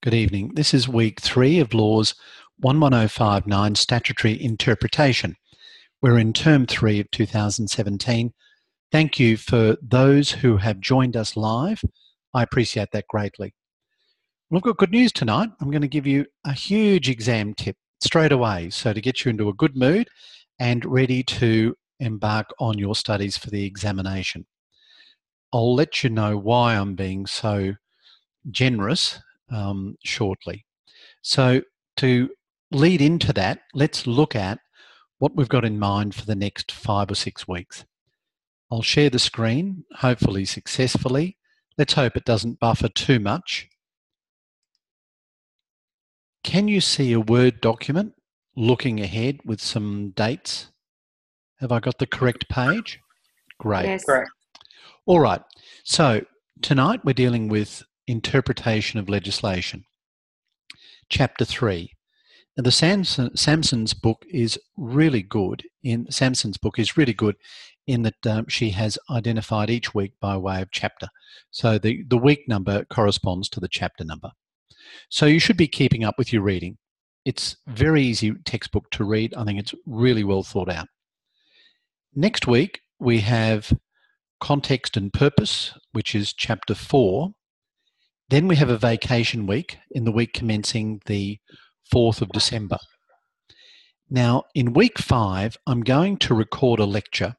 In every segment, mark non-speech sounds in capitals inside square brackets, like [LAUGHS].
Good evening. This is week three of Law's 11059 Statutory Interpretation. We're in term three of 2017. Thank you for those who have joined us live. I appreciate that greatly. We've got good news tonight. I'm going to give you a huge exam tip straight away. So, to get you into a good mood and ready to embark on your studies for the examination. I'll let you know why I'm being so generous um, shortly. So, to lead into that, let's look at what we've got in mind for the next five or six weeks. I'll share the screen, hopefully successfully. Let's hope it doesn't buffer too much. Can you see a Word document looking ahead with some dates? Have I got the correct page? Great. Yes. Correct. All right. So tonight we're dealing with interpretation of legislation. Chapter 3. Now, the Sanson, Sanson's book is really good. In Sanson's book is really good in that um, she has identified each week by way of chapter. So the, the week number corresponds to the chapter number. So you should be keeping up with your reading. It's very easy textbook to read. I think it's really well thought out. Next week we have context and purpose, which is chapter four. Then we have a vacation week in the week commencing the 4th of December. Now, in week five, I'm going to record a lecture.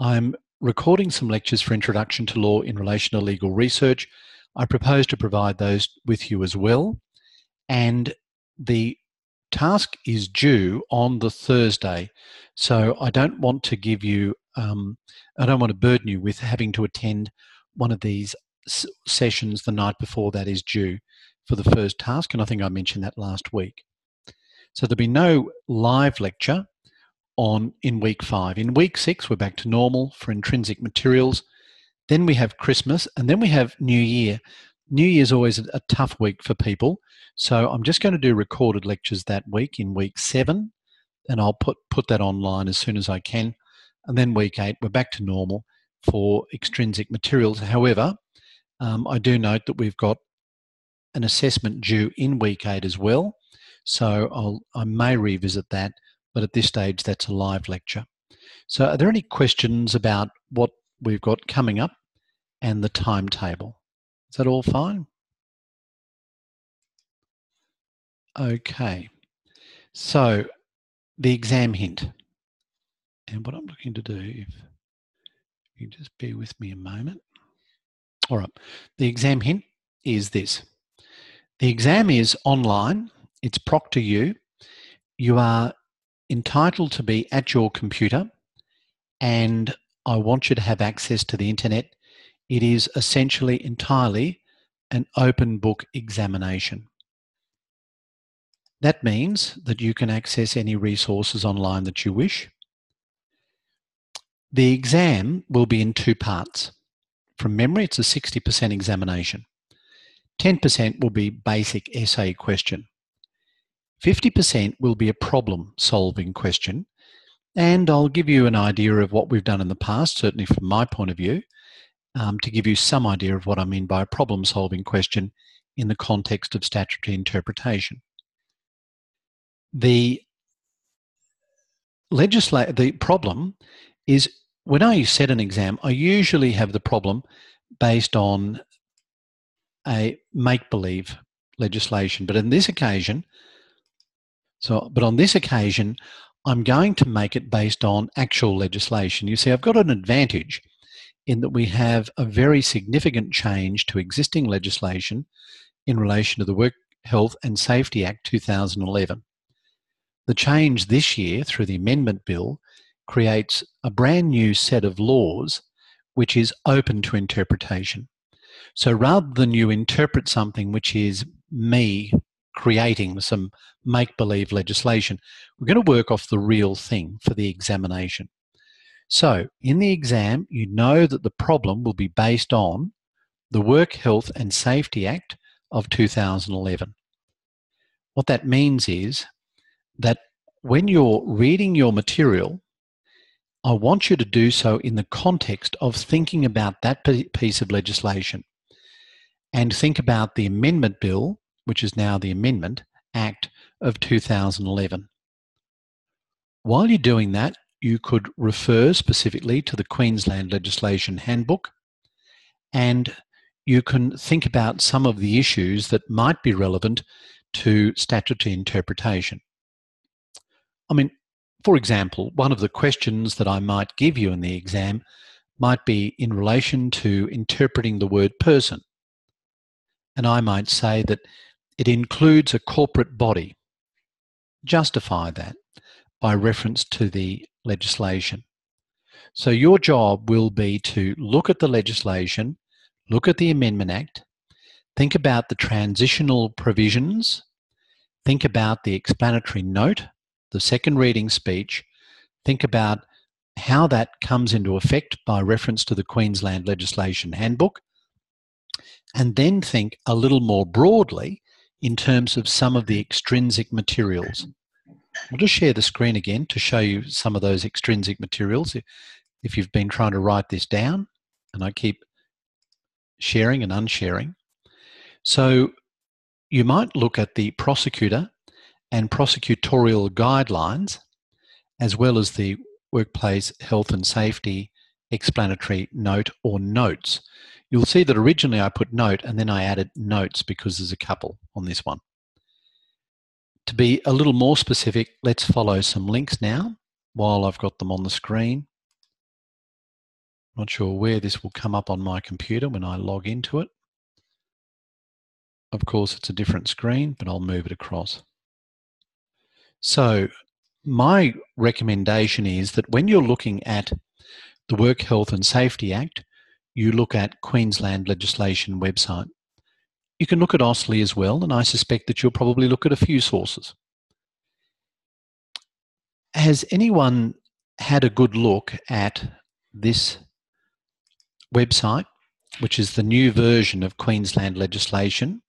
I'm recording some lectures for Introduction to Law in relation to legal research. I propose to provide those with you as well. And the task is due on the Thursday. So I don't want to give you, um, I don't want to burden you with having to attend one of these sessions the night before that is due for the first task, and I think I mentioned that last week. So there'll be no live lecture on in week five. In week six, we're back to normal for intrinsic materials. Then we have Christmas, and then we have New Year. New Year's always a, a tough week for people, so I'm just going to do recorded lectures that week in week seven, and I'll put put that online as soon as I can. And then week eight, we're back to normal for extrinsic materials. However, um, I do note that we've got an assessment due in week eight as well, so I'll, I may revisit that, but at this stage, that's a live lecture. So, are there any questions about what we've got coming up and the timetable? Is that all fine? Okay, so the exam hint. And what I'm looking to do, if you just bear with me a moment. All right. The exam hint is this. The exam is online. It's ProctorU. You are entitled to be at your computer and I want you to have access to the internet. It is essentially entirely an open book examination. That means that you can access any resources online that you wish. The exam will be in two parts. From memory, it's a 60% examination. 10% will be basic essay question. 50% will be a problem solving question. And I'll give you an idea of what we've done in the past, certainly from my point of view, um, to give you some idea of what I mean by a problem solving question in the context of statutory interpretation. The legislate the problem is when I set an exam, I usually have the problem based on a make believe legislation. But in this occasion, so, but on this occasion, I'm going to make it based on actual legislation. You see, I've got an advantage in that we have a very significant change to existing legislation in relation to the Work Health and Safety Act 2011. The change this year through the Amendment Bill creates a brand new set of laws which is open to interpretation. So rather than you interpret something which is me creating some make believe legislation, we're going to work off the real thing for the examination. So in the exam, you know that the problem will be based on the Work Health and Safety Act of 2011. What that means is that when you're reading your material, I want you to do so in the context of thinking about that piece of legislation and think about the amendment bill which is now the Amendment Act of 2011. While you're doing that, you could refer specifically to the Queensland Legislation Handbook and you can think about some of the issues that might be relevant to statutory interpretation. I mean, for example, one of the questions that I might give you in the exam might be in relation to interpreting the word person. And I might say that it includes a corporate body. Justify that by reference to the legislation. So your job will be to look at the legislation, look at the Amendment Act, think about the transitional provisions, think about the explanatory note, the second reading speech, think about how that comes into effect by reference to the Queensland Legislation Handbook, and then think a little more broadly in terms of some of the extrinsic materials. I'll just share the screen again to show you some of those extrinsic materials if you've been trying to write this down, and I keep sharing and unsharing. So you might look at the prosecutor and prosecutorial guidelines, as well as the workplace health and safety explanatory note or notes. You'll see that originally I put note and then I added notes because there's a couple on this one. To be a little more specific, let's follow some links now while I've got them on the screen. Not sure where this will come up on my computer when I log into it. Of course, it's a different screen, but I'll move it across. So my recommendation is that when you're looking at the Work Health and Safety Act, you look at Queensland legislation website. You can look at AustLII as well, and I suspect that you'll probably look at a few sources. Has anyone had a good look at this website, which is the new version of Queensland legislation?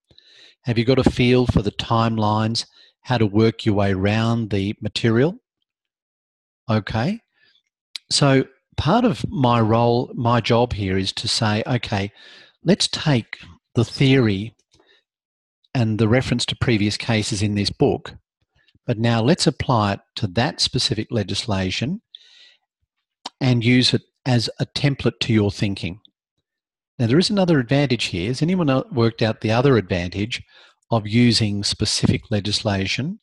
Have you got a feel for the timelines, how to work your way around the material? Okay. So part of my role, my job here is to say, okay, let's take the theory and the reference to previous cases in this book, but now let's apply it to that specific legislation and use it as a template to your thinking. Now, there is another advantage here. Has anyone worked out the other advantage of using specific legislation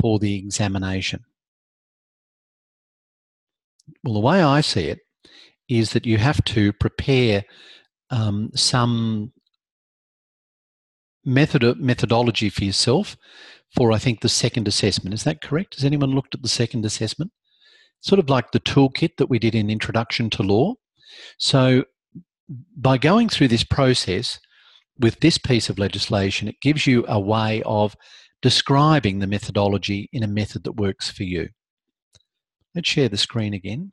for the examination? Well, the way I see it is that you have to prepare um, some method methodology for yourself for I think the second assessment. Is that correct? Has anyone looked at the second assessment? Sort of like the toolkit that we did in Introduction to Law. So by going through this process with this piece of legislation, it gives you a way of describing the methodology in a method that works for you. Let's share the screen again.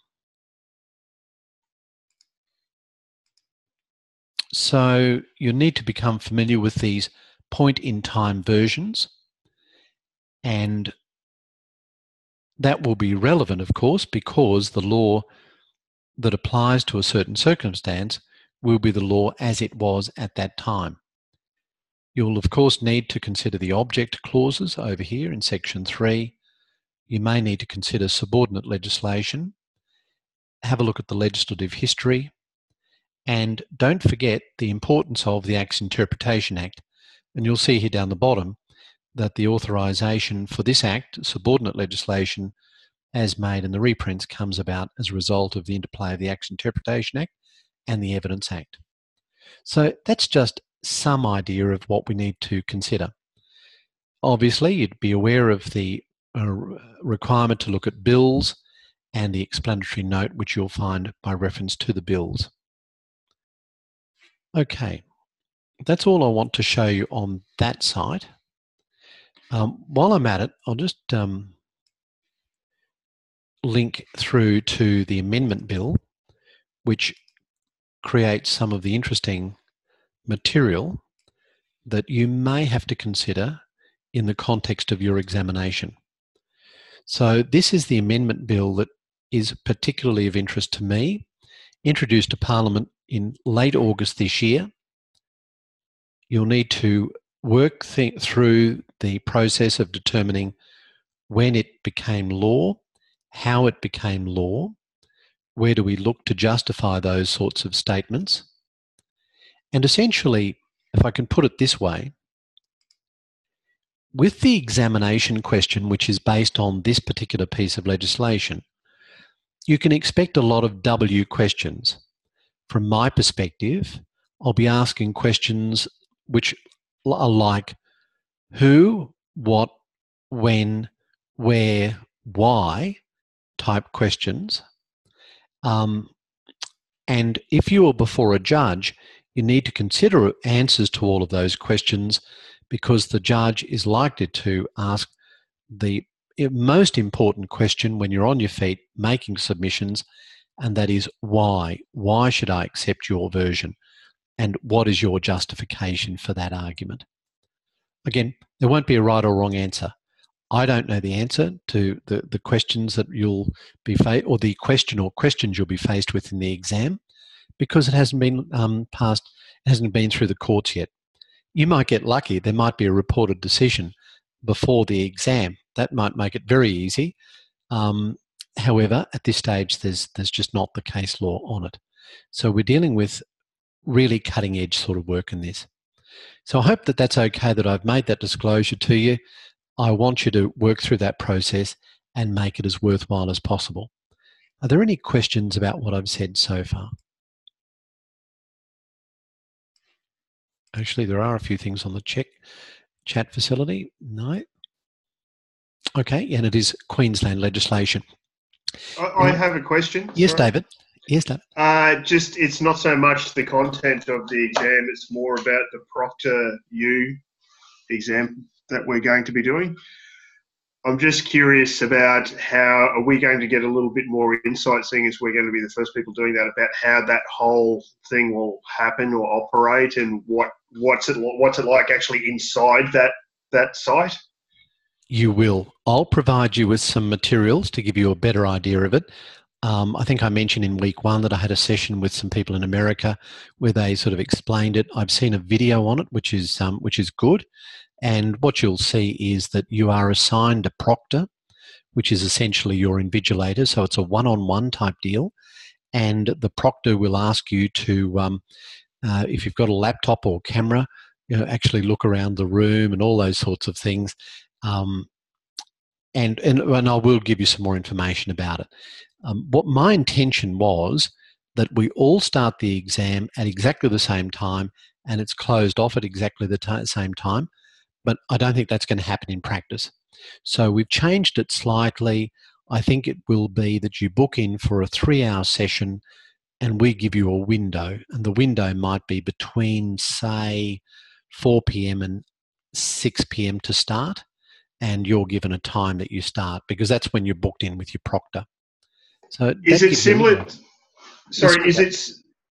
So you need to become familiar with these point in time versions and that will be relevant, of course, because the law that applies to a certain circumstance will be the law as it was at that time. You'll, of course, need to consider the object clauses over here in section 3 you may need to consider subordinate legislation, have a look at the legislative history, and don't forget the importance of the Acts Interpretation Act. And you'll see here down the bottom that the authorisation for this Act, subordinate legislation, as made in the reprints, comes about as a result of the interplay of the Acts Interpretation Act and the Evidence Act. So that's just some idea of what we need to consider. Obviously, you'd be aware of the a requirement to look at bills and the explanatory note, which you'll find by reference to the bills. Okay, that's all I want to show you on that site. Um, while I'm at it, I'll just um, link through to the amendment bill, which creates some of the interesting material that you may have to consider in the context of your examination. So, this is the amendment bill that is particularly of interest to me, introduced to Parliament in late August this year. You'll need to work th- through the process of determining when it became law, how it became law, where do we look to justify those sorts of statements, and essentially, if I can put it this way, with the examination question, which is based on this particular piece of legislation, you can expect a lot of W questions. From my perspective, I'll be asking questions which are like who, what, when, where, why type questions. Um, and if you are before a judge, you need to consider answers to all of those questions because the judge is likely to ask the most important question when you're on your feet making submissions, and that is why? Why should I accept your version? And what is your justification for that argument? Again, there won't be a right or wrong answer. I don't know the answer to the, the questions that you'll be faced, or the question or questions you'll be faced with in the exam, because it hasn't been um, passed, hasn't been through the courts yet. You might get lucky. There might be a reported decision before the exam. That might make it very easy. Um, however, at this stage, there's there's just not the case law on it. So we're dealing with really cutting edge sort of work in this. So I hope that that's okay that I've made that disclosure to you. I want you to work through that process and make it as worthwhile as possible. Are there any questions about what I've said so far? Actually, there are a few things on the check chat facility. No. Okay, and it is Queensland legislation. I, I have a question. Yes, sorry. David. Yes, David. Uh, just it's not so much the content of the exam; it's more about the Proctor U exam that we're going to be doing. I'm just curious about how are we going to get a little bit more insight, seeing as we're going to be the first people doing that, about how that whole thing will happen or operate, and what what's it what's it like actually inside that that site. You will. I'll provide you with some materials to give you a better idea of it. Um, I think I mentioned in week one that I had a session with some people in America where they sort of explained it. I've seen a video on it, which is um, which is good. And what you'll see is that you are assigned a proctor, which is essentially your invigilator. So it's a one on one type deal. And the proctor will ask you to, um, uh, if you've got a laptop or camera, you know, actually look around the room and all those sorts of things. Um, and, and, and I will give you some more information about it. Um, what my intention was that we all start the exam at exactly the same time and it's closed off at exactly the t- same time but I don't think that's going to happen in practice. So we've changed it slightly. I think it will be that you book in for a three hour session and we give you a window, and the window might be between, say, 4 p.m. and 6 p.m. to start, and you're given a time that you start because that's when you're booked in with your proctor. So is it similar? Sorry, is it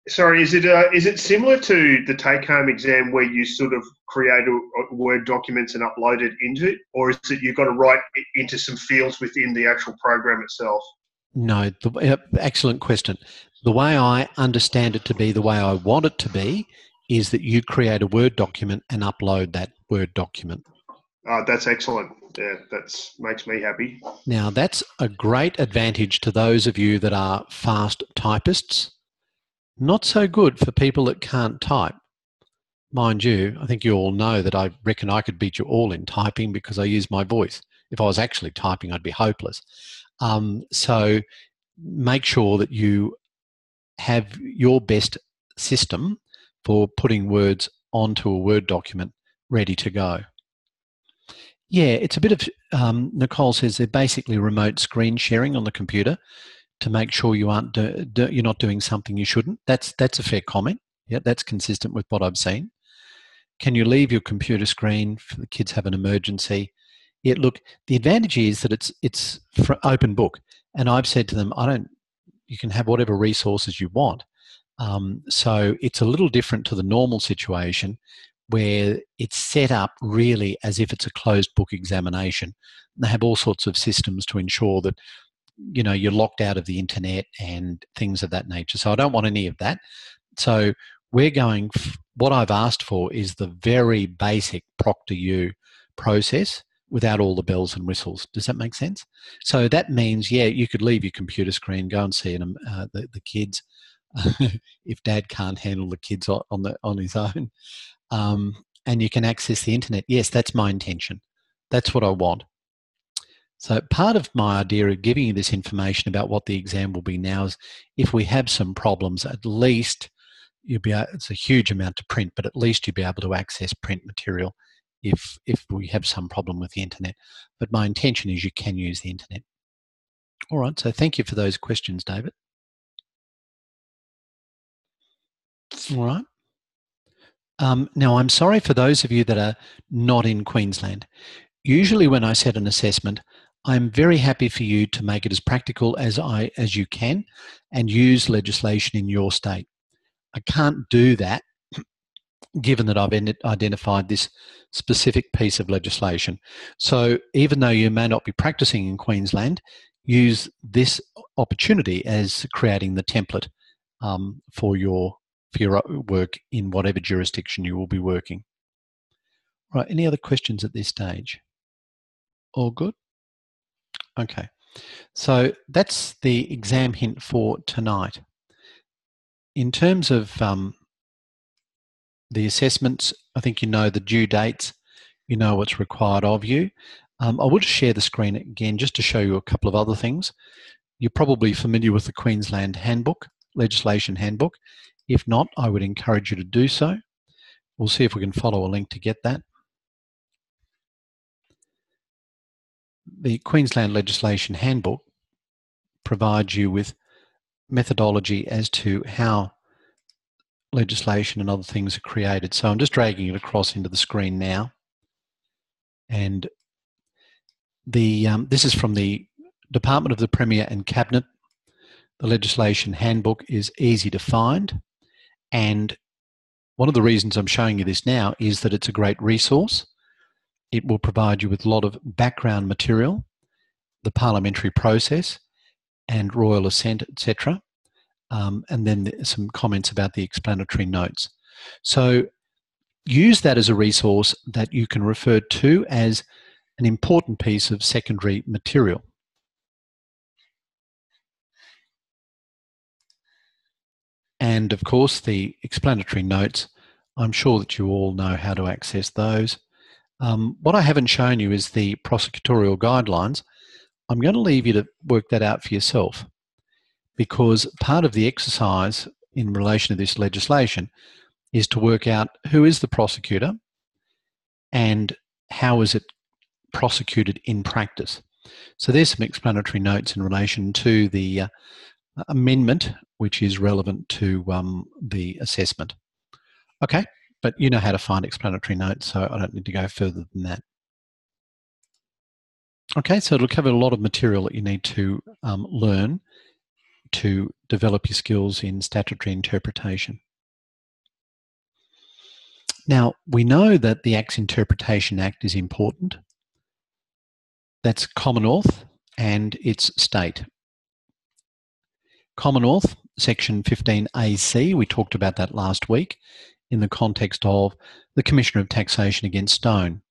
Sorry, is it uh, is it similar to the take home exam where you sort of create Word documents and upload it into it, or is it you've got to write into some fields within the actual program itself? No, the, uh, excellent question. The way I understand it to be, the way I want it to be, is that you create a Word document and upload that Word document. Uh, that's excellent. Yeah, that makes me happy. Now, that's a great advantage to those of you that are fast typists not so good for people that can't type. Mind you, I think you all know that I reckon I could beat you all in typing because I use my voice. If I was actually typing, I'd be hopeless. Um, so make sure that you have your best system for putting words onto a Word document ready to go. Yeah, it's a bit of, um, Nicole says they're basically remote screen sharing on the computer to make sure you aren't do, do, you're not doing something you shouldn't. That's that's a fair comment. Yeah, that's consistent with what I've seen. Can you leave your computer screen for the kids have an emergency? Yeah, look, the advantage is that it's it's open book, and I've said to them, I don't. You can have whatever resources you want. Um, so it's a little different to the normal situation where it's set up really as if it's a closed book examination. They have all sorts of systems to ensure that you know you're locked out of the internet and things of that nature so i don't want any of that so we're going what I've asked for is the very basic ProctorU process without all the bells and whistles. Does that make sense? So that means, yeah, you could leave your computer screen, go and see them, uh, the, the kids, [LAUGHS] if dad can't handle the kids on, the, on his own. Um, and you can access the internet. Yes, that's my intention. That's what I want. So part of my idea of giving you this information about what the exam will be now is if we have some problems, at least you'll be it's a huge amount to print, but at least you'll be able to access print material if if we have some problem with the internet. But my intention is you can use the internet. All right, so thank you for those questions, David. All right. Um, now, I'm sorry for those of you that are not in Queensland. Usually, when I set an assessment, I'm very happy for you to make it as practical as I as you can, and use legislation in your state. I can't do that, [CLEARS THROAT] given that I've identified this specific piece of legislation. So, even though you may not be practicing in Queensland, use this opportunity as creating the template um, for your for your work in whatever jurisdiction you will be working. Right, any other questions at this stage? All good? Okay, so that's the exam hint for tonight. In terms of um, the assessments, I think you know the due dates, you know what's required of you. Um, I will just share the screen again just to show you a couple of other things. You're probably familiar with the Queensland Handbook, Legislation Handbook. If not, I would encourage you to do so. We'll see if we can follow a link to get that. The Queensland Legislation Handbook provides you with methodology as to how legislation and other things are created. So I'm just dragging it across into the screen now. And the um, this is from the Department of the Premier and Cabinet. The legislation handbook is easy to find. And one of the reasons I'm showing you this now is that it's a great resource. It will provide you with a lot of background material, the parliamentary process, and royal assent, etc. Um, and then some comments about the explanatory notes. So use that as a resource that you can refer to as an important piece of secondary material. And of course, the explanatory notes, I'm sure that you all know how to access those. Um, what I haven't shown you is the prosecutorial guidelines. I'm going to leave you to work that out for yourself because part of the exercise in relation to this legislation is to work out who is the prosecutor and how is it prosecuted in practice. So there's some explanatory notes in relation to the uh, amendment which is relevant to um, the assessment. Okay, but you know how to find explanatory notes, so I don't need to go further than that. Okay, so it'll cover a lot of material that you need to um, learn to develop your skills in statutory interpretation. Now, we know that the Acts Interpretation Act is important. That's Commonwealth and its state. Commonwealth, Section 15AC, we talked about that last week in the context of the Commissioner of Taxation against Stone.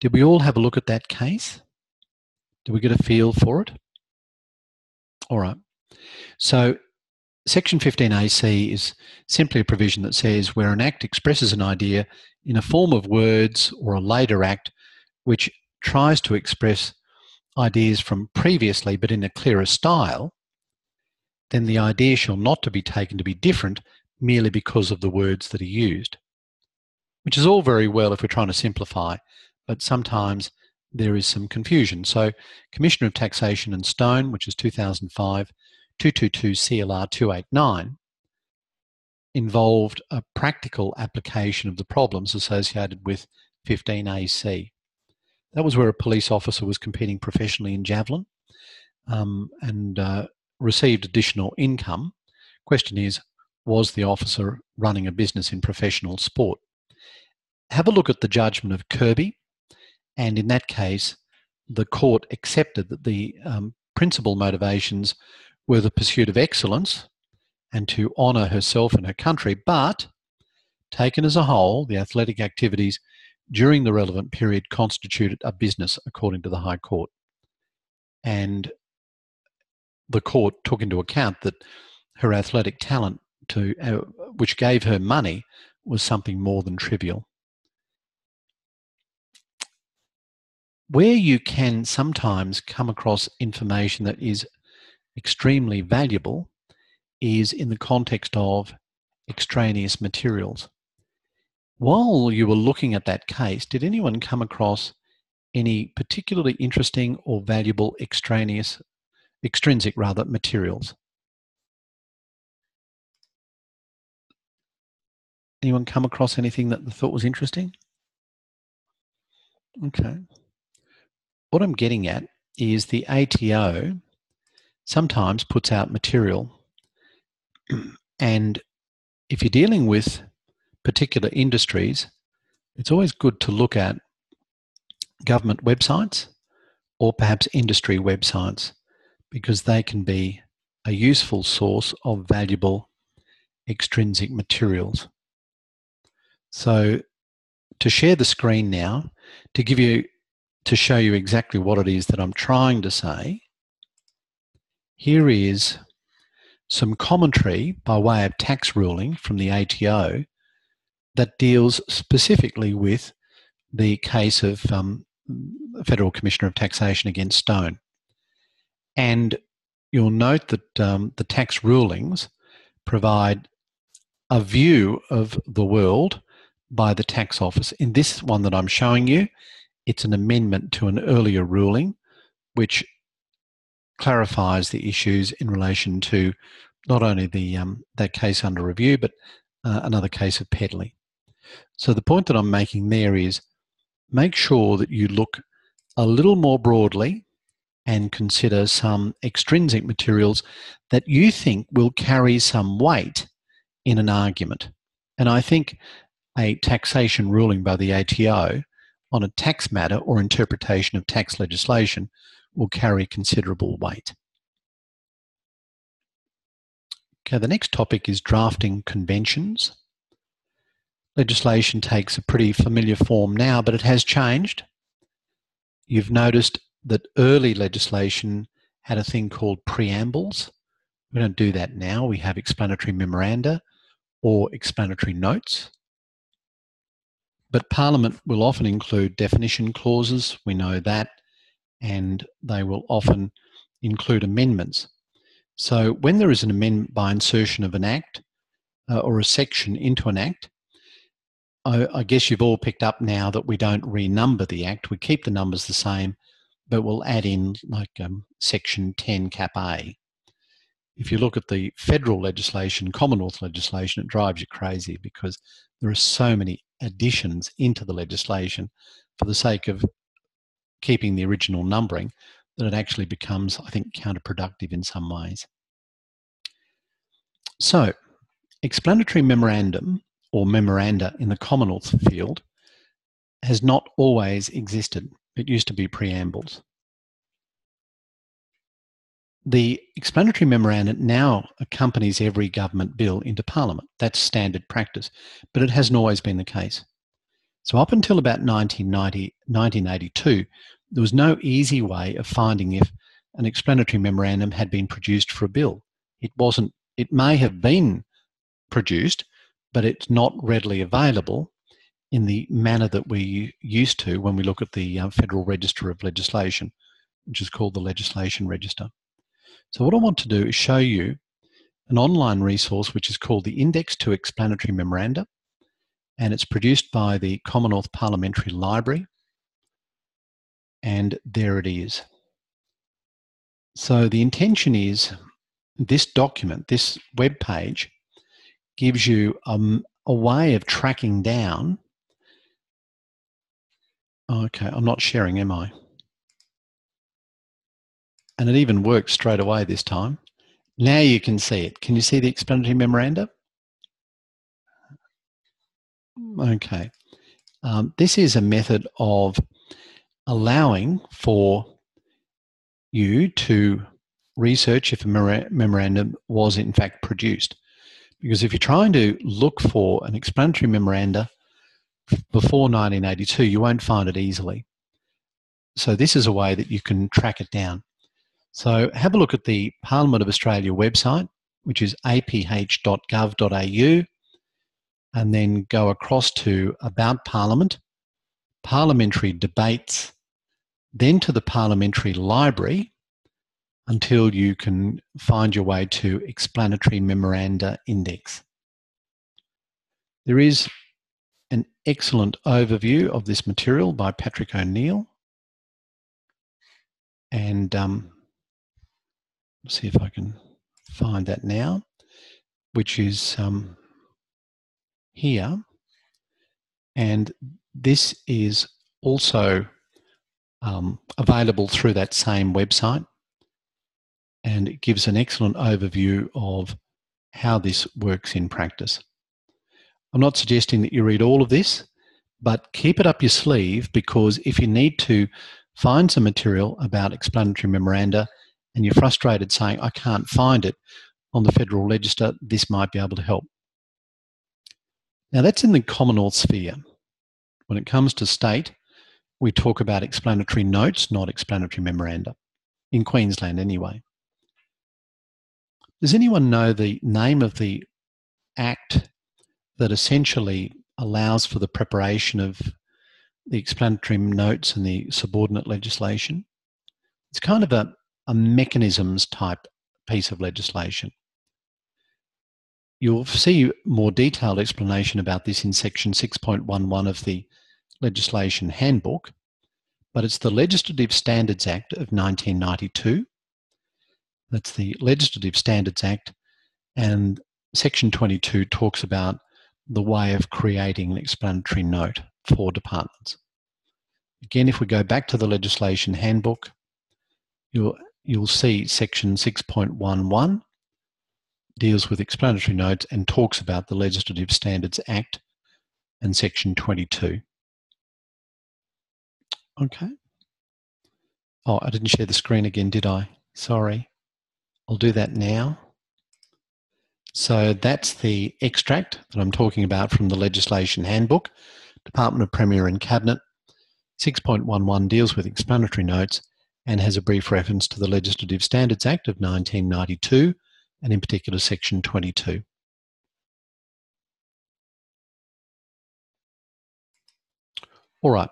Did we all have a look at that case? Did we get a feel for it? All right. So, Section 15AC is simply a provision that says where an act expresses an idea in a form of words or a later act which tries to express ideas from previously but in a clearer style, then the idea shall not to be taken to be different merely because of the words that are used. Which is all very well if we're trying to simplify, but sometimes there is some confusion. So, Commissioner of Taxation and Stone, which is 2005, 222 CLR 289, involved a practical application of the problems associated with 15AC. That was where a police officer was competing professionally in javelin um, and uh, received additional income. Question is, was the officer running a business in professional sport? Have a look at the judgment of Kirby, and in that case, the court accepted that the um, principal motivations were the pursuit of excellence and to honour herself and her country, but Taken as a whole, the athletic activities during the relevant period constituted a business according to the High Court. And the court took into account that her athletic talent to uh, which gave her money was something more than trivial. Where you can sometimes come across information that is extremely valuable is in the context of extraneous materials. While you were looking at that case, did anyone come across any particularly interesting or valuable extraneous, extrinsic rather, materials? Anyone come across anything that they thought was interesting? Okay. What I'm getting at is the ATO sometimes puts out material [CLEARS THROAT] and if you're dealing with particular industries, it's always good to look at government websites or perhaps industry websites because they can be a useful source of valuable extrinsic materials. So to share the screen now, to give you, to show you exactly what it is that I'm trying to say, here is some commentary by way of tax ruling from the ATO that deals specifically with the case of um, Federal Commissioner of Taxation against Stone. And you'll note that um, the tax rulings provide a view of the world by the tax office. In this one that I'm showing you, it's an amendment to an earlier ruling which clarifies the issues in relation to not only the um, that case under review, but uh, another case of Pedley. So the point that I'm making there is make sure that you look a little more broadly and consider some extrinsic materials that you think will carry some weight in an argument. And I think a taxation ruling by the ATO on a tax matter or interpretation of tax legislation will carry considerable weight. Okay, the next topic is drafting conventions. Legislation takes a pretty familiar form now, but it has changed. You've noticed that early legislation had a thing called preambles. We don't do that now. We have explanatory memoranda or explanatory notes. But Parliament will often include definition clauses, we know that, and they will often include amendments. So when there is an amendment by insertion of an act uh, or a section into an act, I, I, guess you've all picked up now that we don't renumber the act. We keep the numbers the same, but we'll add in like um, section 10 cap A. If you look at the federal legislation, Commonwealth legislation, it drives you crazy because there are so many additions into the legislation for the sake of keeping the original numbering that it actually becomes, I think, counterproductive in some ways. So, explanatory memorandum or memoranda in the Commonwealth field has not always existed. It used to be preambles. The explanatory memorandum now accompanies every government bill into Parliament. That's standard practice, but it hasn't always been the case. So, up until about 1990, 1982, there was no easy way of finding if an explanatory memorandum had been produced for a bill. It wasn't, it may have been produced, but it's not readily available in the manner that we used to when we look at the uh, Federal Register of Legislation, which is called the Legislation Register. So, what I want to do is show you an online resource which is called the Index to Explanatory Memoranda, and it's produced by the Commonwealth Parliamentary Library and there it is. So the intention is this document, this web page, gives you a, a way of tracking down. Okay, I'm not sharing, am I? And it even works straight away this time. Now you can see it. Can you see the explanatory memoranda? Okay. Um, this is a method of allowing for you to research if a memorandum was in fact produced. Because if you're trying to look for an explanatory memoranda before 1982, you won't find it easily. So this is a way that you can track it down. So have a look at the Parliament of Australia website, which is aph.gov.au, and then go across to About Parliament, Parliamentary Debates, then to the Parliamentary Library until you can find your way to Explanatory Memoranda Index. There is an excellent overview of this material by Patrick O'Neill. And um, see if I can find that now, which is um, here. And this is also um, available through that same website. And it gives an excellent overview of how this works in practice. I'm not suggesting that you read all of this, but keep it up your sleeve because if you need to find some material about explanatory memoranda and you're frustrated saying, I can't find it on the Federal Register, this might be able to help. Now, that's in the Commonwealth sphere. When it comes to state, we talk about explanatory notes, not explanatory memoranda, in Queensland anyway. Does anyone know the name of the act that essentially allows for the preparation of the explanatory notes and the subordinate legislation. It's kind of a, a mechanisms type piece of legislation. You'll see more detailed explanation about this in section 6.11 of the legislation handbook, but it's the Legislative Standards Act of 1992. That's the Legislative Standards Act, and section 22 talks about the way of creating an explanatory note for departments. Again, if we go back to the legislation handbook, you'll, you'll see section 6.11 deals with explanatory notes and talks about the Legislative Standards Act and section 22. Okay. Oh, I didn't share the screen again, did I? Sorry. I'll do that now. So that's the extract that I'm talking about from the legislation handbook, Department of Premier and Cabinet. 6.11 deals with explanatory notes and has a brief reference to the Legislative Standards Act of 1992 and in particular section 22. All right,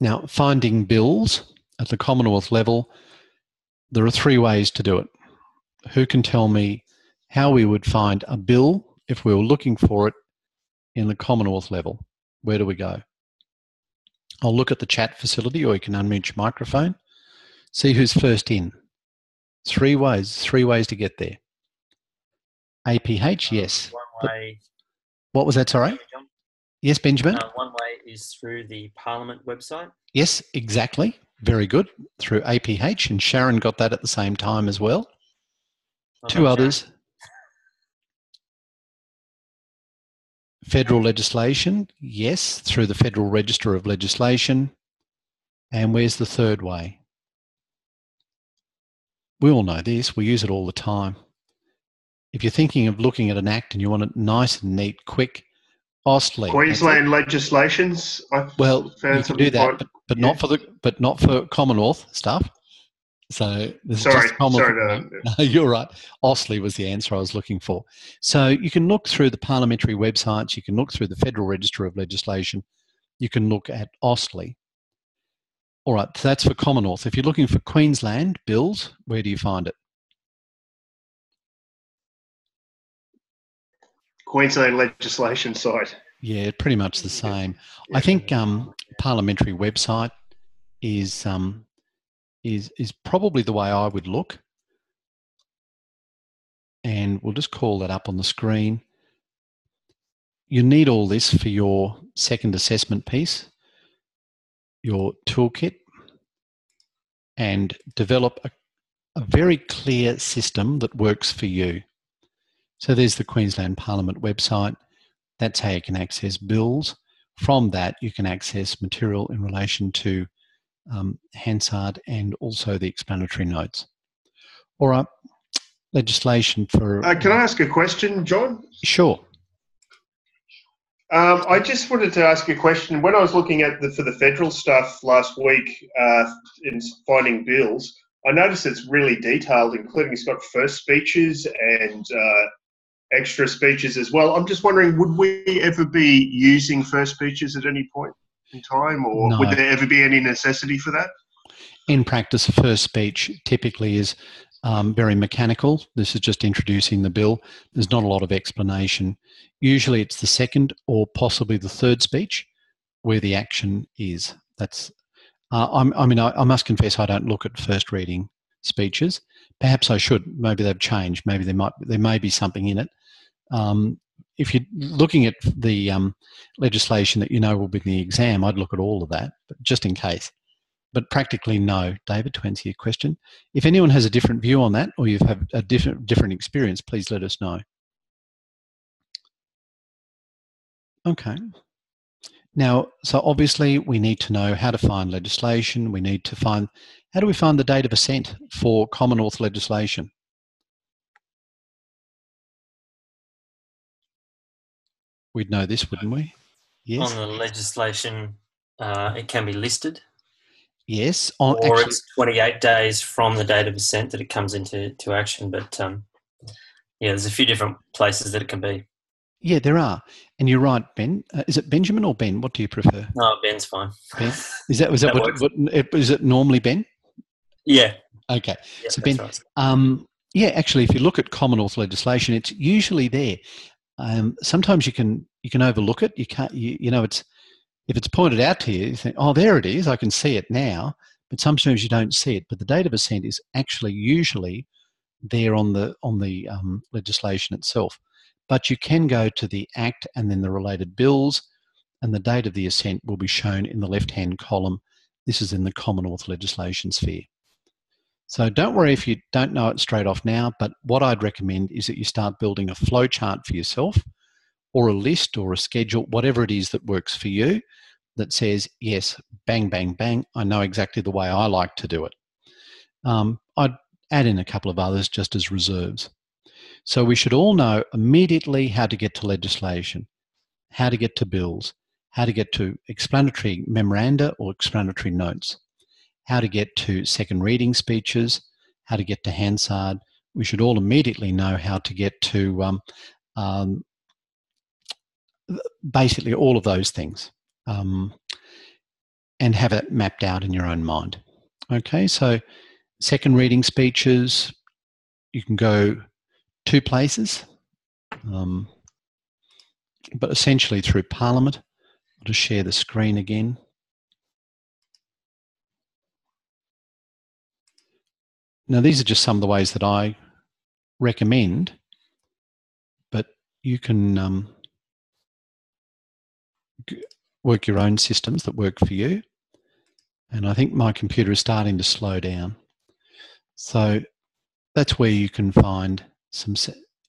now finding bills at the Commonwealth level, there are three ways to do it. Who can tell me how we would find a bill if we were looking for it in the Commonwealth level. Where do we go? I'll look at the chat facility or you can unmute your microphone. See who's first in. Three ways, three ways to get there. APH, um, yes. One way. What was that, sorry? Yes, Benjamin? Uh, one way is through the Parliament website. Yes, exactly. Very good. Through APH, and Sharon got that at the same time as well. Two others. Federal legislation, yes, through the Federal Register of Legislation. And where's the third way? We all know this, we use it all the time. If you're thinking of looking at an act and you want it nice and neat, quick, AustLII. Queensland legislations. I've well, you can do that, but, but yeah. not for the but not for Commonwealth stuff. So this sorry, is just common. Sorry, [LAUGHS] no, you're right. AustLII was the answer I was looking for. So you can look through the parliamentary websites. You can look through the Federal Register of Legislation. You can look at AustLII. All right, so that's for Commonwealth. If you're looking for Queensland bills, where do you find it? Queensland legislation site. Yeah, pretty much the same. I think um, parliamentary website is um, is is probably the way I would look. And we'll just call that up on the screen. You need all this for your second assessment piece, your toolkit, and develop a, a very clear system that works for you. So there's the Queensland Parliament website. That's how you can access bills. From that, you can access material in relation to um, Hansard and also the explanatory notes. All right, legislation for. Uh, can I ask a question, John? Sure. Um, I just wanted to ask a question. When I was looking at the for the federal stuff last week uh, in finding bills, I noticed it's really detailed, including it's got first speeches and uh, extra speeches as well. I'm just wondering, would we ever be using first speeches at any point in time, or No. would there ever be any necessity for that? In practice, a first speech typically is um, very mechanical. This is just introducing the bill. There's not a lot of explanation. Usually, it's the second or possibly the third speech where the action is. That's. Uh, I mean, I, I must confess, I don't look at first reading speeches. Perhaps I should. Maybe they've changed. Maybe there might there may be something in it. Um, if you're looking at the um, legislation that you know will be in the exam, I'd look at all of that, but just in case but practically no. David, to answer your question, if anyone has a different view on that, or you've had a different different experience, please let us know. Okay. Now, so obviously we need to know how to find legislation. We need to find how do we find the date of assent for Commonwealth legislation? We'd know this, wouldn't we? Yes. On the legislation, uh, it can be listed, Yes. On, or Oh, actually, it's 28 days from the date of assent that it comes into to action. But um, yeah, there's a few different places that it can be. yeah, there are. And you're right, Ben. Uh, is it Benjamin or Ben? What do you prefer? No, Ben's fine. Ben? Is that was that, That what, what it- is it normally Ben? Yeah. Okay. yeah So Ben- right. Um, yeah, actually, if you look at Commonwealth legislation, it's usually there. Um, sometimes you can you can overlook it. You can't. You, you know, it's if it's pointed out to you, you think, oh, there it is. I can see it now. But sometimes you don't see it. But the date of assent is actually usually there on the on the um, legislation itself. But you can go to the Act and then the related bills, and the date of the assent will be shown in the left-hand column. This is in the Commonwealth legislation sphere. So don't worry if you don't know it straight off now, but what I'd recommend is that you start building a flow chart for yourself or a list or a schedule, whatever it is that works for you, that says, yes, bang, bang, bang, I know exactly the way I like to do it. Um, I'd add in a couple of others just as reserves. So we should all know immediately how to get to legislation, how to get to bills, how to get to explanatory memoranda or explanatory notes how to get to second reading speeches, how to get to Hansard. We should all immediately know how to get to um, um, basically all of those things um, and have it mapped out in your own mind. Okay, so second reading speeches, you can go two places, um, but essentially through Parliament. I'll just share the screen again. Now, these are just some of the ways that I recommend, but you can um, work your own systems that work for you. And I think my computer is starting to slow down. So that's where you can find some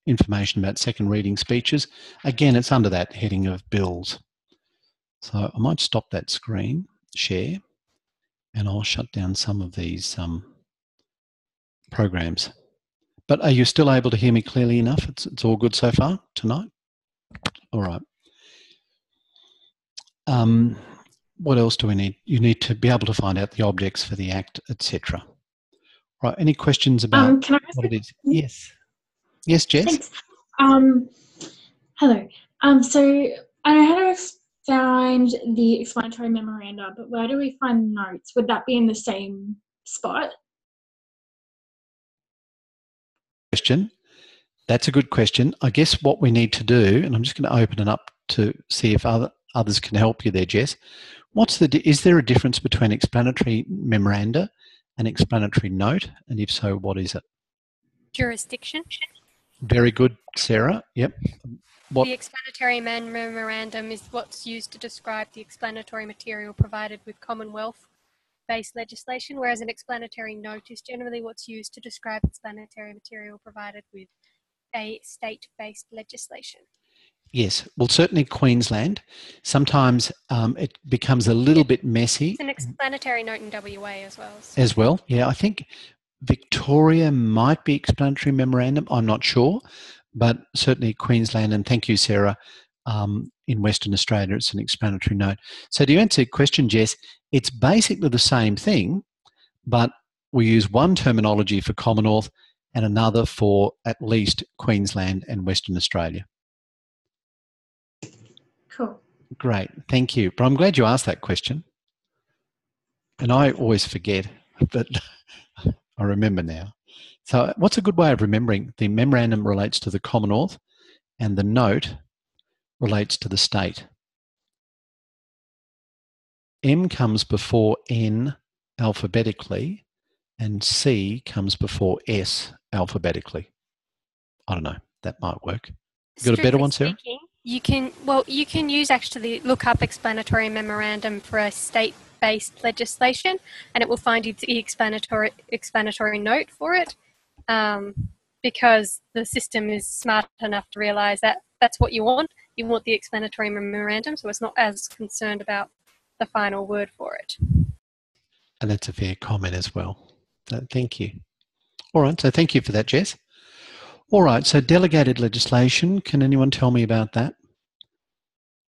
information about second reading speeches. Again, it's under that heading of bills. So I might stop that screen share and I'll shut down some of these um, programs. But are you still able to hear me clearly enough? It's, it's all good so far tonight? All right. Um, what else do we need? You need to be able to find out the objects for the act, etc. Right. Any questions about Um, can I ask what it is? Yes. Yes, Jess? Thanks. Um, hello. Um, so I know how to find the explanatory memoranda, but where do we find notes? Would that be in the same spot? question. That's a good question. I guess what we need to do, and I'm just going to open it up to see if other others can help you there, Jess. What's the? Is there a difference between explanatory memoranda and explanatory note? And if so, what is it? jurisdiction. Very good, Sarah. Yep. What? The explanatory memorandum is what's used to describe the explanatory material provided with Commonwealth based legislation, whereas an explanatory note is generally what's used to describe explanatory material provided with a state based legislation. Yes. Well, certainly Queensland. Sometimes um, it becomes a little bit messy It's an explanatory note in WA as well. so- as well. Yeah, I think Victoria might be explanatory memorandum. I'm not sure, but certainly Queensland, and thank you, Sarah, um, in Western Australia, it's an explanatory note. So to answer your question, Jess, it's basically the same thing, but we use one terminology for Commonwealth and another for at least Queensland and Western Australia. Cool. Great, thank you. But I'm glad you asked that question. And I always forget, [LAUGHS] but [LAUGHS] I remember now. So, what's a good way of remembering? The memorandum relates to the Commonwealth, and the note relates to the state. M comes before N alphabetically, and C comes before S alphabetically. I don't know. That might work. You got a better one, Sarah? Speaking, you can well, you can use actually look up explanatory memorandum for a state-based legislation, and it will find you the explanatory explanatory note for it, um, because the system is smart enough to realise that that's what you want. You want the explanatory memorandum, so it's not as concerned about the final word for it. And that's a fair comment as well. Thank you. All right, so thank you for that, Jess. All right, so delegated legislation, can anyone tell me about that?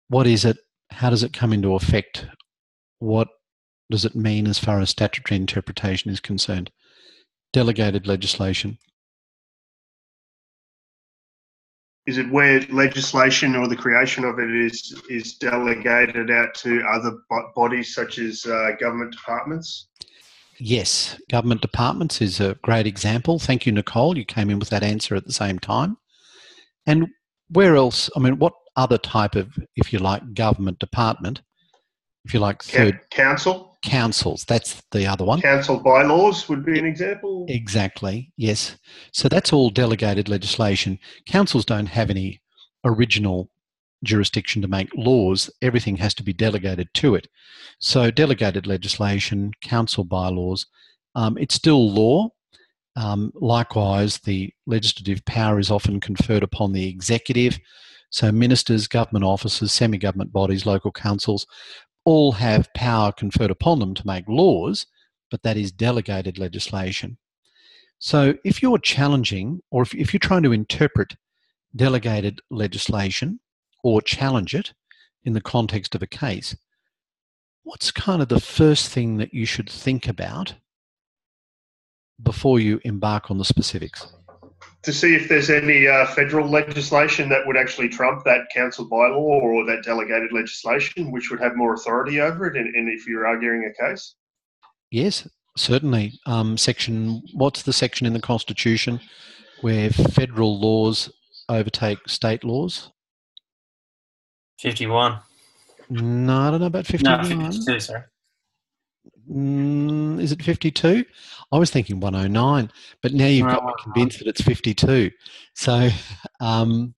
What is it? How does it come into effect? What does it mean as far as statutory interpretation is concerned? Delegated legislation. Is it where legislation or the creation of it is is delegated out to other bodies such as uh, government departments? Yes, government departments is a great example. Thank you, Nicole. You came in with that answer at the same time. And where else? I mean, what other type of, if you like, government department, if you like, third council, councils? That's the other one. council bylaws would be an example. Exactly, yes. So that's all delegated legislation. Councils don't have any original jurisdiction to make laws, everything has to be delegated to it. So, delegated legislation, council bylaws, um, it's still law. Um, likewise, the legislative power is often conferred upon the executive. So, ministers, government officers, semi government bodies, local councils all have power conferred upon them to make laws, but that is delegated legislation. So, if you're challenging or if, if you're trying to interpret delegated legislation or challenge it in the context of a case, what's kind of the first thing that you should think about before you embark on the specifics? To see if there's any uh, federal legislation that would actually trump that council bylaw or that delegated legislation, which would have more authority over it, and, and if you're arguing a case. Yes, certainly. Um, section, what's the section in the Constitution where federal laws overtake state laws? 51. No, I don't know about 51. No, 52, sorry. Mm, is it 52? I was thinking 109, but now you've got me Oh. convinced that it's 52. So [LAUGHS] um,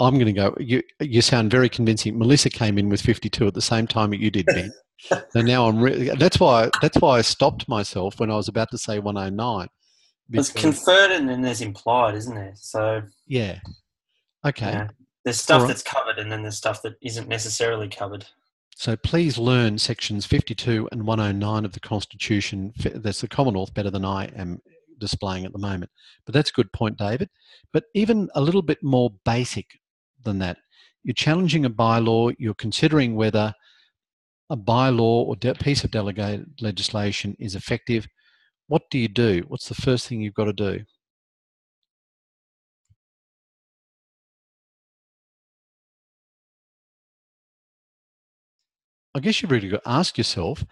I'm going to go. You, you sound very convincing. Melissa came in with 52 at the same time that you did, Ben. [LAUGHS] so now I'm really. That's why. That's why I stopped myself when I was about to say 109. There's because- conferred and then there's implied, isn't there? So, yeah. Okay. yeah. There's stuff Alright. that's covered and then there's stuff that isn't necessarily covered. So please learn sections 52 and 109 of the Constitution. That's the Commonwealth better than I am displaying at the moment. But that's a good point, David. But even a little bit more basic than that. You're challenging a bylaw, you're considering whether a bylaw or de- piece of delegated legislation is effective. What do you do? What's the first thing you've got to do? I guess you've really got to ask yourself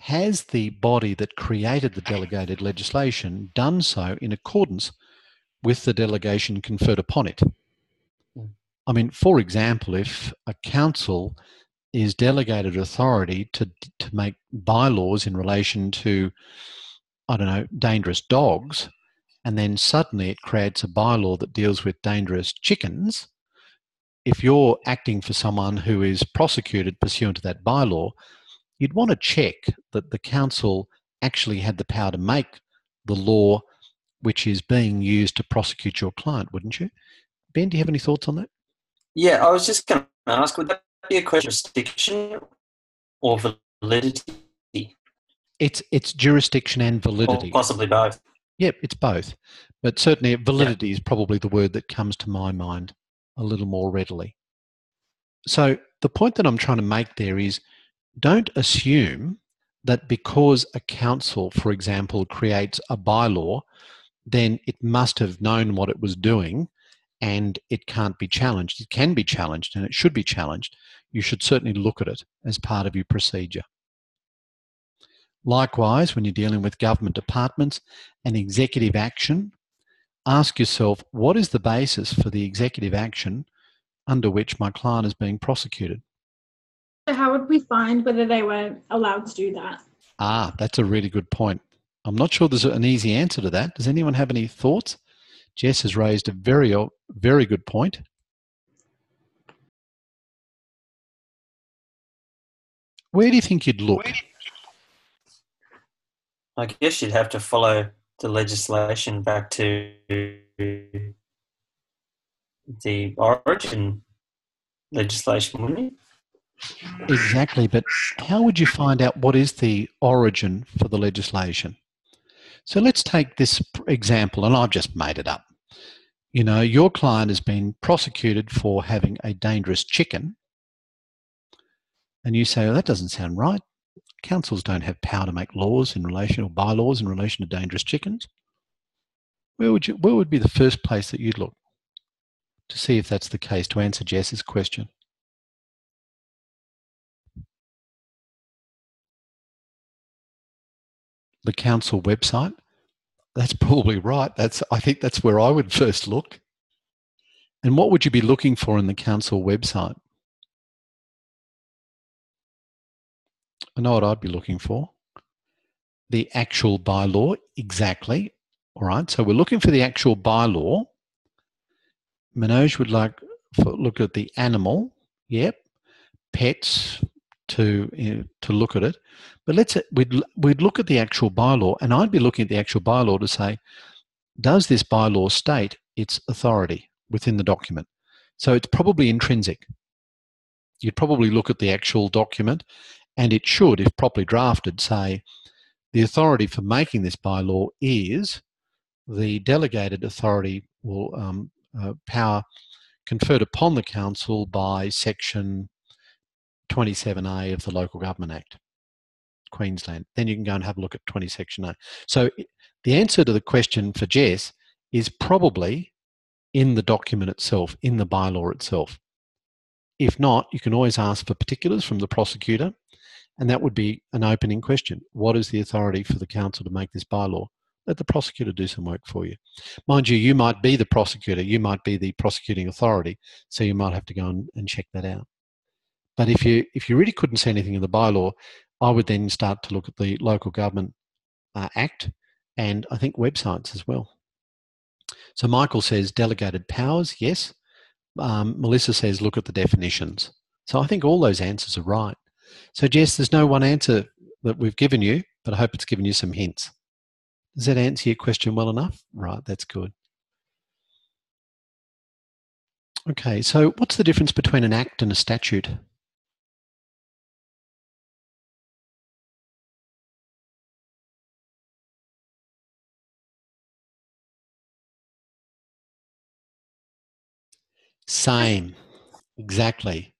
has the body that created the delegated legislation done so in accordance with the delegation conferred upon it? Mm. I mean, for example, if a council is delegated authority to, to make bylaws in relation to, I don't know, dangerous dogs, and then suddenly it creates a bylaw that deals with dangerous chickens, if you're acting for someone who is prosecuted pursuant to that bylaw, you'd want to check that the council actually had the power to make the law which is being used to prosecute your client, wouldn't you? Ben, do you have any thoughts on that? Yeah, I was just going to ask would that be a question of jurisdiction or validity? It's it's jurisdiction and Or validity. possibly both. Yep, it's both. But certainly validity is probably the word that comes to my mind a little more readily. So the point that I'm trying to make there is don't assume that because a council, for example, creates a bylaw, then it must have known what it was doing and it can't be challenged. It can be challenged and it should be challenged. You should certainly look at it as part of your procedure. Likewise, when you're dealing with government departments and executive action, ask yourself what is the basis for the executive action under which my client is being prosecuted? So how would we find whether they were allowed to do that? Ah, that's a really good point. I'm not sure there's an easy answer to that. Does anyone have any thoughts? Jess has raised a very, very good point. Where do you think you'd look? I guess you'd have to follow the legislation back to the origin legislation, wouldn't you? Exactly, but how would you find out what is the origin for the legislation? So let's take this example, and I've just made it up. You know, your client has been prosecuted for having a dangerous chicken, and you say, well, that doesn't sound right. Councils don't have power to make laws in relation or bylaws in relation to dangerous chickens. Where would you where would be the first place that you'd look to see if that's the case to answer Jess's question? the council website. That's probably right. That's I think that's where I would [LAUGHS] first look. And what would you be looking for in the council website? I know what I'd be looking for. The actual bylaw, exactly. All right, so we're looking for the actual bylaw. Manoj would like look at the animal. Yep. Pets to you know, to look at it. But let's we'd we'd look at the actual bylaw, and I'd be looking at the actual bylaw to say, does this bylaw state its authority within the document? So it's probably intrinsic. You'd probably look at the actual document, and it should, if properly drafted, say the authority for making this bylaw is the delegated authority or um, uh, power conferred upon the council by section 27A of the Local Government Act, Queensland. Then you can go and have a look at 20 Section A. So the answer to the question for Jess is probably in the document itself, in the bylaw itself. If not, you can always ask for particulars from the prosecutor, and that would be an opening question. What is the authority for the council to make this bylaw? Let the prosecutor do some work for you. Mind you, you might be the prosecutor, you might be the prosecuting authority, so you might have to go and, and check that out. But if you if you really couldn't see anything in the bylaw, I would then start to look at the Local Government uh, Act and I think websites as well. So Michael says delegated powers, yes. Um, Melissa says look at the definitions. So I think all those answers are right. So Jess, there's no one answer that we've given you, but I hope it's given you some hints. Does that answer your question well enough? Right, that's good. Okay, so what's the difference between an act and a statute? Same, exactly.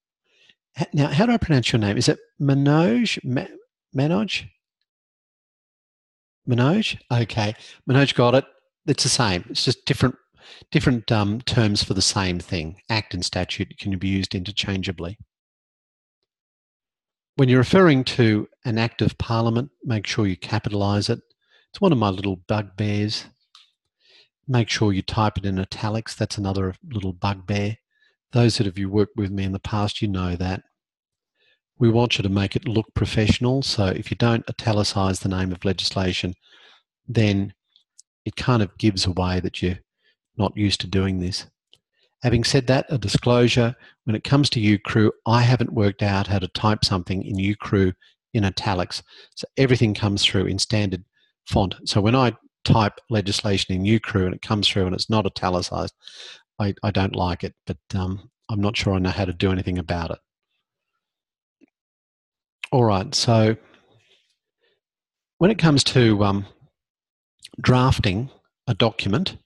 Now, how do I pronounce your name? Is it Manoj? Ma- Manoj? Manoj? Okay, Manoj got it. It's the same. It's just different, different um, terms for the same thing. Act and statute can be used interchangeably. When you're referring to an act of parliament, make sure you capitalise it. It's one of my little bugbears make sure you type it in italics. That's another little bugbear. Those that have you worked with me in the past, you know that. We want you to make it look professional. So if you don't italicize the name of legislation, then it kind of gives away that you're not used to doing this. Having said that, a disclosure when it comes to UCrew, I haven't worked out how to type something in UCrew in italics. So everything comes through in standard font. So when I type legislation in UCrew and it comes through and it's not italicized, I, I don't like it, but um, I'm not sure I know how to do anything about it. All right, so when it comes to um, drafting a document,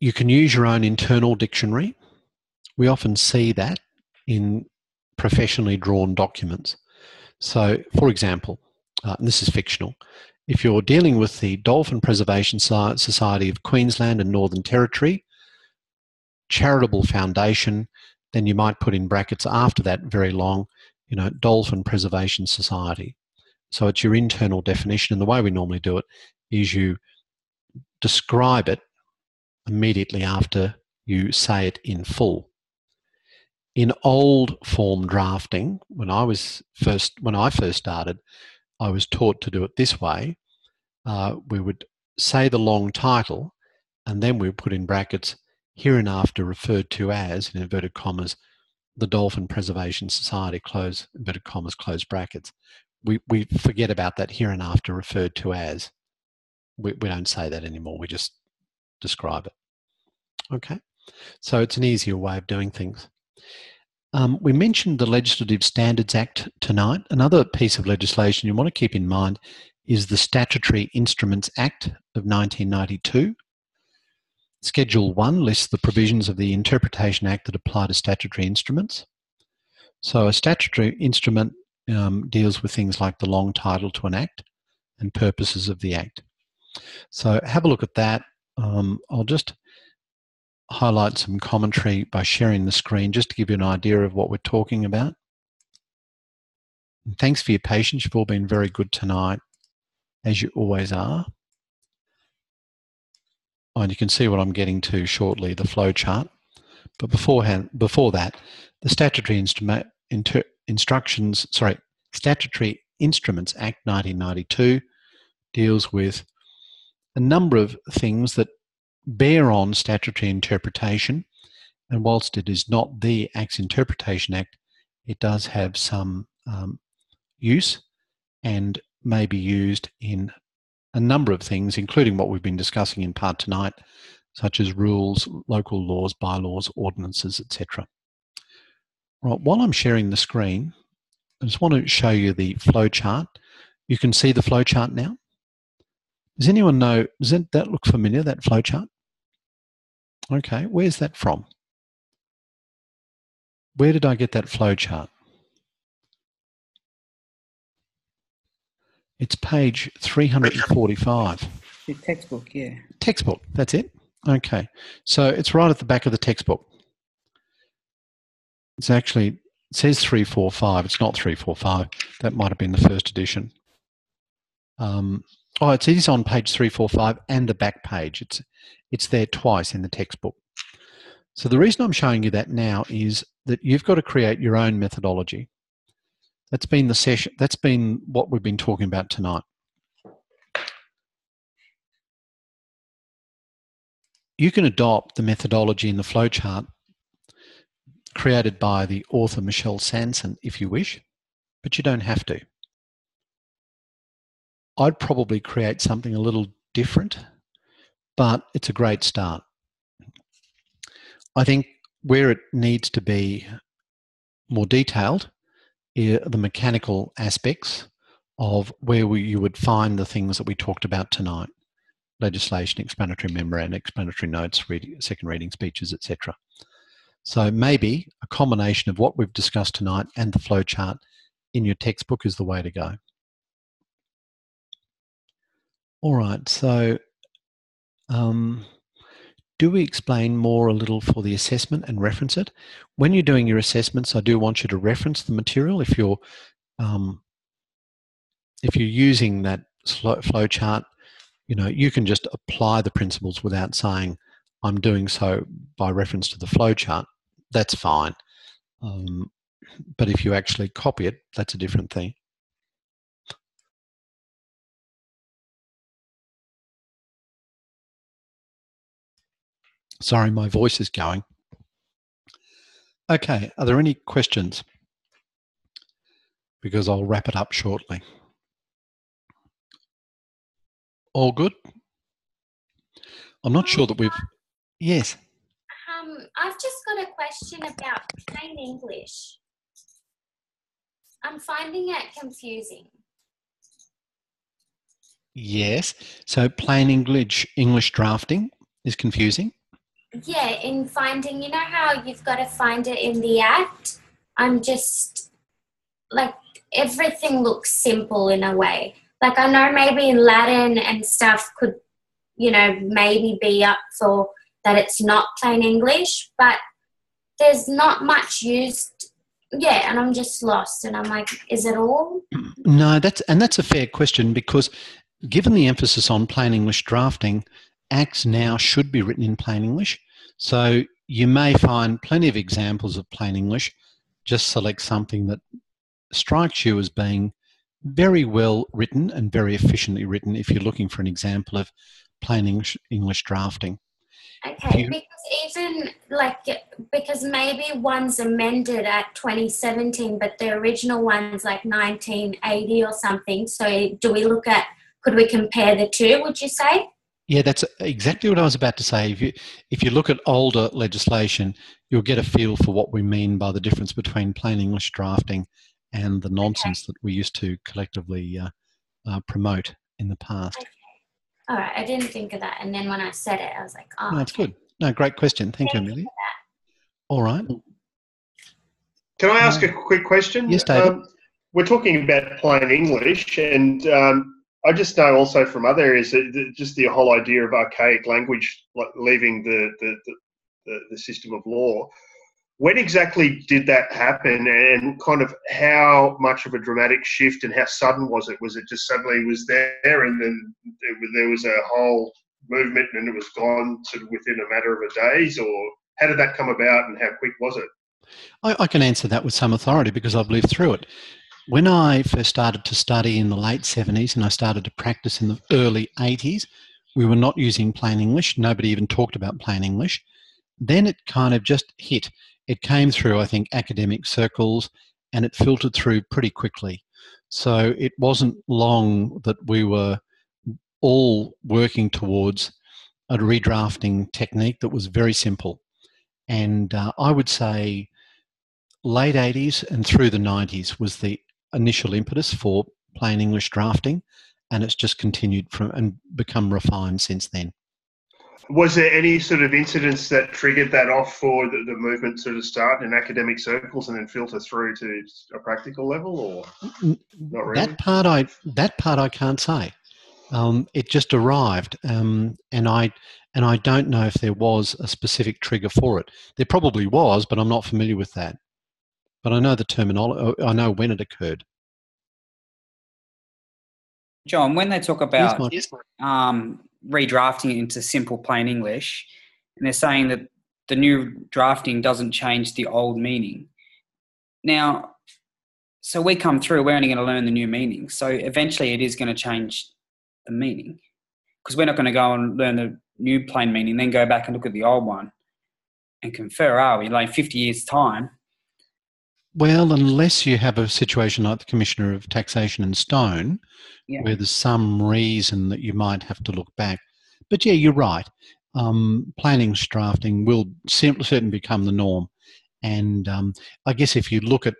you can use your own internal dictionary. We often see that in professionally drawn documents. So, for example, uh, and this is fictional, if you're dealing with the Dolphin Preservation Society of Queensland and Northern Territory, charitable foundation, then you might put in brackets after that very long, you know, Dolphin Preservation Society. So it's your internal definition. And the way we normally do it is you describe it immediately after you say it in full. In old form drafting, when I was first when I first started, I was taught to do it this way. Uh, we would say the long title, and then we would put in brackets hereinafter referred to as in inverted commas the Dolphin Preservation Society close inverted commas close brackets. We we forget about that hereinafter referred to as. We we don't say that anymore. We just describe it. Okay, so it's an easier way of doing things. Um, we mentioned the Legislative Standards Act tonight. Another piece of legislation you want to keep in mind is the Statutory Instruments Act of 1992. Schedule 1 lists the provisions of the Interpretation Act that apply to statutory instruments. So, a statutory instrument um, deals with things like the long title to an act and purposes of the act. So, have a look at that. Um, I'll just highlight some commentary by sharing the screen just to give you an idea of what we're talking about. And thanks for your patience. You've all been very good tonight, as you always are. And you can see what I'm getting to shortly, the flow chart. But beforehand, before that, the statutory instrument, inter, instructions, sorry, Statutory Instruments Act 1992 deals with a number of things that bear on statutory interpretation. And whilst it is not the Acts Interpretation Act, it does have some um, use and may be used in a number of things, including what we've been discussing in part tonight, such as rules, local laws, bylaws, ordinances, etc. Right, while I'm sharing the screen, I just want to show you the flow chart. You can see the flow chart now. Does anyone know, does that, that look familiar, that flow chart? Okay, where's that from? Where did I get that flow chart? It's page 345. The textbook, yeah. Textbook, that's it. Okay, so it's right at the back of the textbook. It's actually, it says 345. It's not 345. That might have been the first edition. Um, oh, it is on page 345 and the back page. It's, it's there twice in the textbook. So the reason I'm showing you that now is that you've got to create your own methodology. That's been the session, that's been what we've been talking about tonight. You can adopt the methodology in the flowchart created by the author Michelle Sanson if you wish, but you don't have to. I'd probably create something a little different, but it's a great start. I think where it needs to be more detailed are the mechanical aspects of where we, you would find the things that we talked about tonight legislation, explanatory memoranda, explanatory notes, second reading speeches, etc. So maybe a combination of what we've discussed tonight and the flowchart in your textbook is the way to go. All right, so um, do we explain more a little for the assessment and reference it? When you're doing your assessments, I do want you to reference the material. If you're um, if you're using that flow chart, you know you can just apply the principles without saying I'm doing so by reference to the flow chart. That's fine. Um, but if you actually copy it, that's a different thing. Sorry, my voice is going. Okay, are there any questions? Because I'll wrap it up shortly. All good? I'm not sure that we've. Yes. Um, I've just got a question about plain English. I'm finding it confusing. Yes. So plain English English drafting is confusing. Yeah, in finding, you know how you've got to find it in the act? I'm just like everything looks simple in a way. Like I know maybe in Latin and stuff could, you know, maybe be up for that it's not plain English, but there's not much used. Yeah, and I'm just lost, and I'm like, is it all? No, that's and that's a fair question because given the emphasis on plain English drafting, acts now should be written in plain English. So you may find plenty of examples of plain English. Just select something that strikes you as being very well written and very efficiently written if you're looking for an example of plain English, English drafting. Okay, because even like because maybe one's amended at 2017, but the original one's like 1980 or something. So do we look at? Could we compare the two? Would you say? Yeah, that's exactly what I was about to say. If you if you look at older legislation, you'll get a feel for what we mean by the difference between plain English drafting and the nonsense okay. that we used to collectively uh, uh, promote in the past. Okay. All right, I didn't think of that, and then when I said it, I was like, "Oh, no, that's good." No, great question. Thank, Thank you, Amelia. All right. Can I ask uh, a quick question? Yes, David. Um, we're talking about plain English, and um, I just know also from other areas that just the whole idea of archaic language, like leaving the the, the, the system of law. When exactly did that happen, and kind of how much of a dramatic shift and how sudden was it? Was it just suddenly was there, and then there was a whole movement, and it was gone sort of within a matter of a days, or how did that come about, and how quick was it? I, I can answer that with some authority because I've lived through it. When I first started to study in the late 70s and I started to practice in the early 80s, we were not using plain English. Nobody even talked about plain English. Then it kind of just hit. It came through, I think, academic circles and it filtered through pretty quickly. So it wasn't long that we were all working towards a redrafting technique that was very simple. And uh, I would say late 80s and through the 90s was the initial impetus for plain English drafting, and it's just continued from and become refined since then. Was there any sort of incidents that triggered that off for the, the movement to start in academic circles and then filter through to a practical level, or not really? That part I that part I can't say. Um, it just arrived, um, and I and I don't know if there was a specific trigger for it. There probably was, but I'm not familiar with that but I know the terminology. I know when it occurred. John, when they talk about um, redrafting it into simple plain English, and they're saying that the new drafting doesn't change the old meaning. Now, so we come through, we're only going to learn the new meaning. So eventually it is going to change the meaning because we're not going to go and learn the new plain meaning, then go back and look at the old one and confer, are we? Like 50 years' time, well, unless you have a situation like the Commissioner of Taxation and Stone, yeah. where there's some reason that you might have to look back. But yeah, you're right. Um, planning drafting will certainly become the norm. And um, I guess if you look at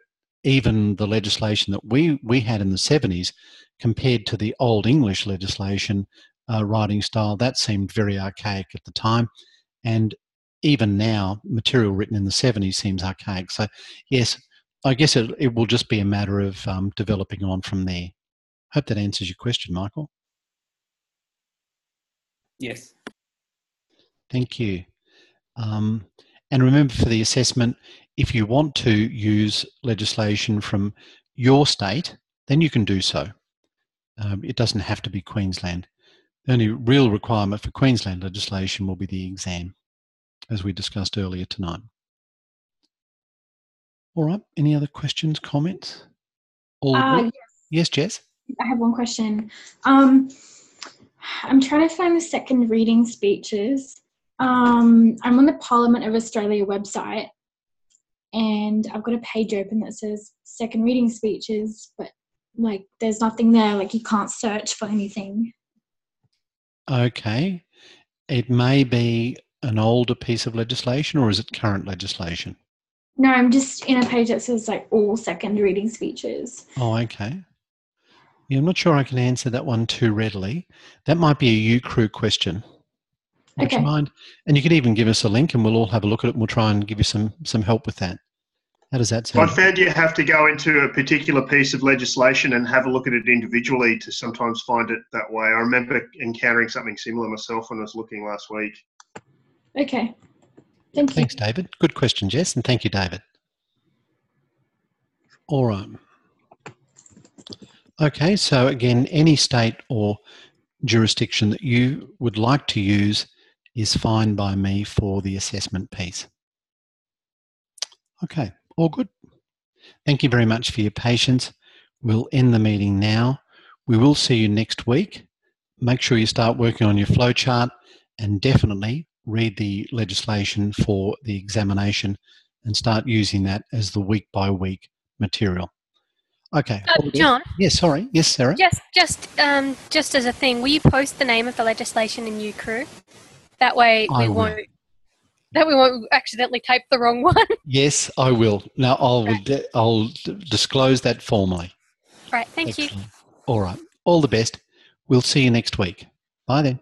even the legislation that we, we had in the 70s compared to the old English legislation uh, writing style, that seemed very archaic at the time. And even now, material written in the 70s seems archaic. So, yes, I guess it, it will just be a matter of um, developing on from there. Hope that answers your question, Michael. Yes. Thank you. Um, and remember for the assessment, if you want to use legislation from your state, then you can do so. Um, it doesn't have to be Queensland. The only real requirement for Queensland legislation will be the exam, as we discussed earlier tonight. All right. Any other questions, comments? All uh, yes. yes, Jess. I have one question. Um, I'm trying to find the second reading speeches. Um, I'm on the Parliament of Australia website, and I've got a page open that says second reading speeches, but like there's nothing there. Like you can't search for anything. Okay. It may be an older piece of legislation, or is it current legislation? No, I'm just in a page that says like all second reading speeches. Oh, okay. Yeah, I'm not sure I can answer that one too readily. That might be a U crew question. Would Okay. you mind? And you can even give us a link, and we'll all have a look at it. and We'll try and give you some some help with that. How does that sound? I found you have to go into a particular piece of legislation and have a look at it individually to sometimes find it that way. I remember encountering something similar myself when I was looking last week. Okay. Thank you. Thanks, David. Good question, Jess, and thank you, David. All right. Okay, so again, any state or jurisdiction that you would like to use is fine by me for the assessment piece. Okay, all good. Thank you very much for your patience. We'll end the meeting now. We will see you next week. Make sure you start working on your flowchart and definitely read the legislation for the examination and start using that as the week by week material. Okay. Uh, John, Yes, sorry. Yes, Sarah. just just um, just as a thing, will you post the name of the legislation in UCrew? That way I we will. won't that we won't accidentally type the wrong [LAUGHS] one. Yes, I will. Now I'll Right. I'll d- disclose that formally. right, thank you. All right. All the best. We'll see you next week. Bye then.